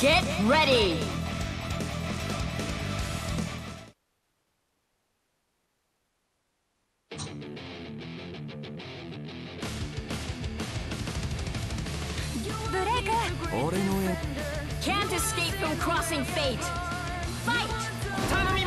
Get ready! ブレイク俺の絵 Can't escape from crossing fate! Fight! 頼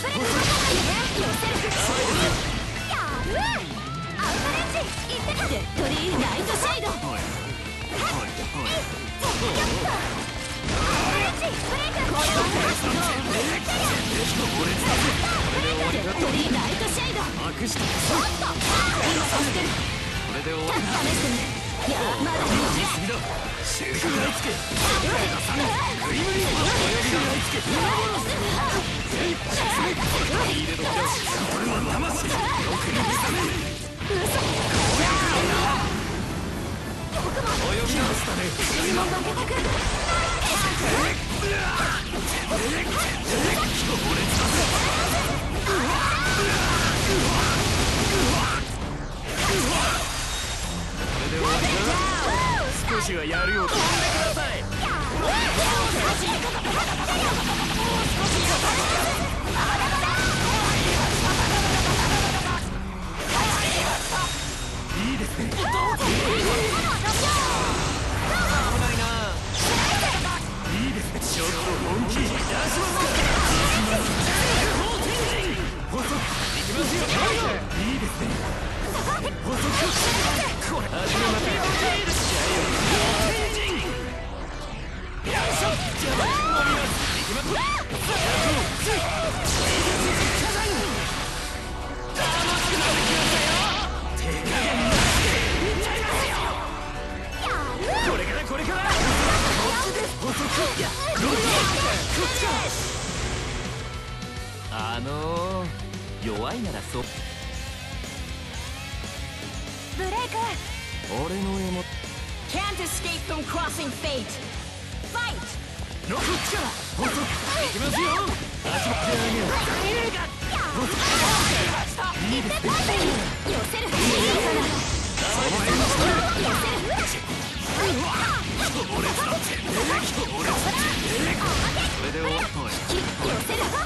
これで終わりだ泳ぎがいつけ入れろ俺は魂よくに刻め泳ぎ直したね今負けたくだ少しはやるよう飛んでくださいいいですね危ないないいですねちょっと本気出します細くいきますよいいですね。あのー、弱いならそうブレイク俺の絵も Can't escape from crossing fate! こっちから細くいきますよ足も手上げいいですね寄せる。寄せる俺だって俺だってこれで終わった寄せるこ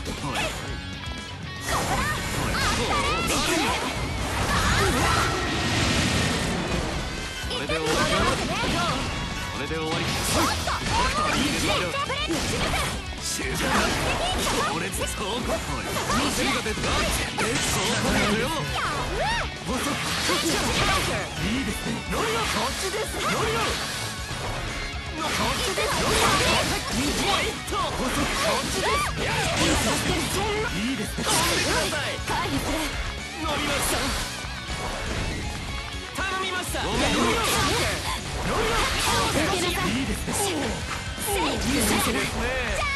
いいですね。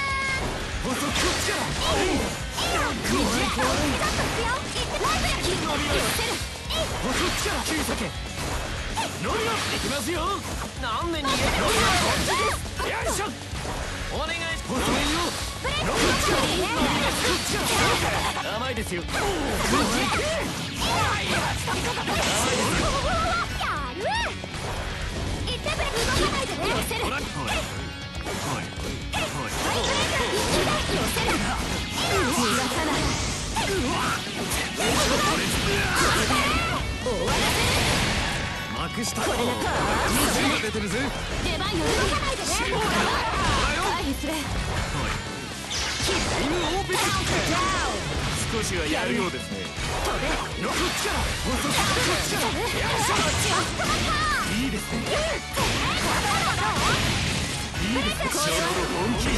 甘いです。よこれが出てるぜ出番よ終了回避するタイムオープン少しはやるようですね飛べのこっちから細くこっちからよいですね。い。いですね。ちょうど本気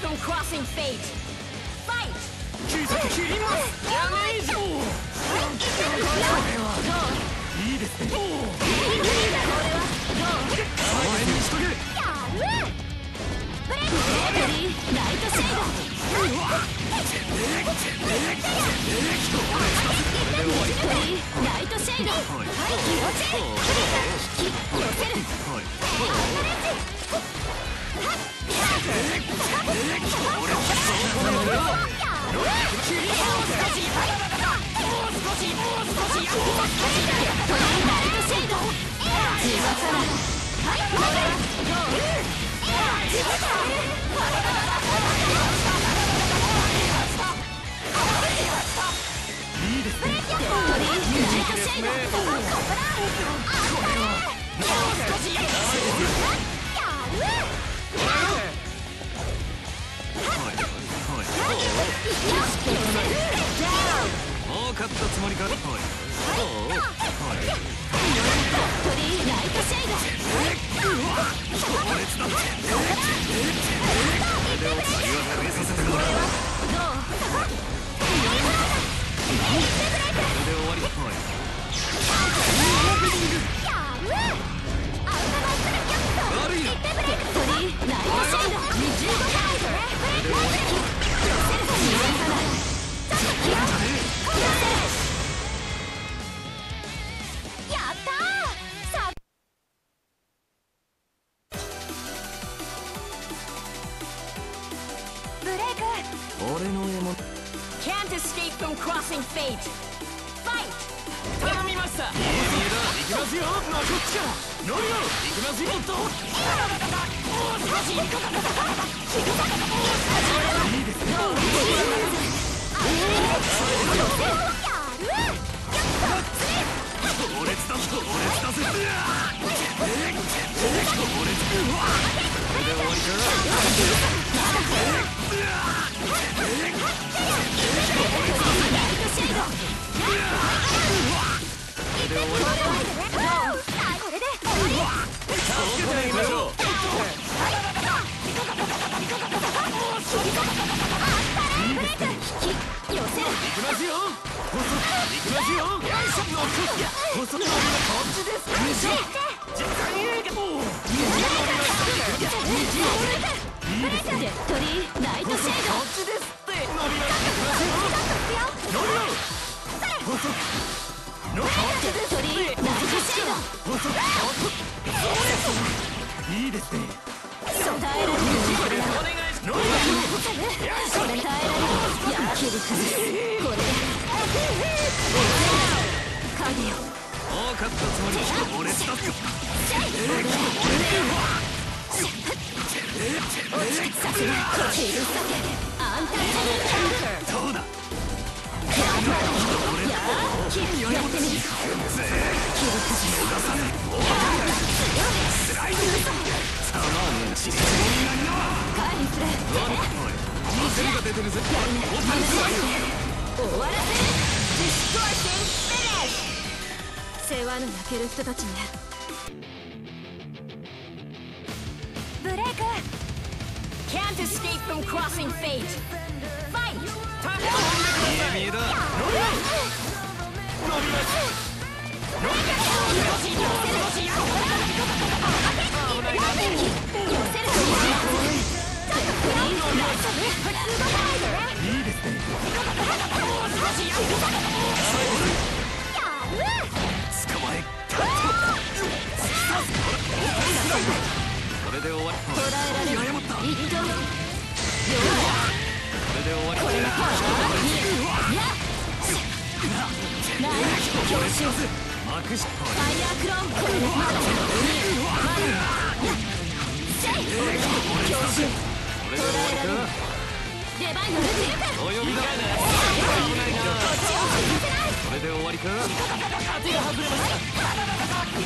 from crossing fate. Fight! 切りますダメージいいですねこれにしとけやるブレイクレディーライトシェイドレディーライトシェイドはい気持ちいいはいいいですねトったつもりか？はい。おうはい。ライトシェイド強烈だこれは crossing fate. Fight! 頼みました。行きますよ。まあこっちから。乗るよ。行きますよ。といいですね強烈だ強烈だぜ強烈これで終わりか？いいですねそう耐えるこれお願いし乗るよそれ耐えるや切り崩すこれ。影よもう勝ったつもり強烈だぜさすが切り裂けアンタッチャブルそうだやー切るやってみる切り崩すたまにちりつもりがいな回避するおい焦りが出てるぜ終わらせる。の焼ける人たちねブレイク Can't escape from crossing fate. Fight! 見え見えだ乗るよ乗りますいすこれで終わりか？こ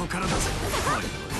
こからだぜ